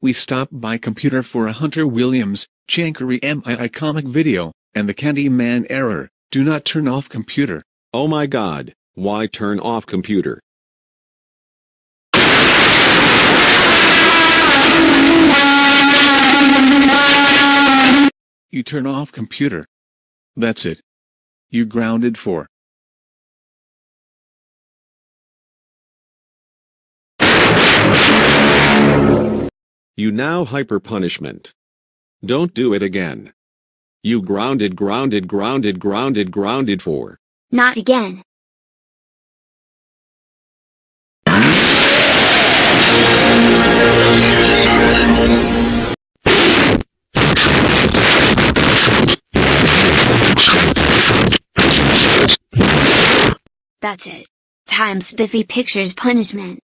we stopped by computer for a Hunter Williams, Chankery MII comic video, and the Candyman error, do not turn off computer. Oh my god, why turn off computer? You turn off computer. That's it. You grounded for. You now hyper punishment. Don't do it again. You grounded grounded grounded grounded grounded for. Not again. That's it. Time Spiffy Pictures punishment.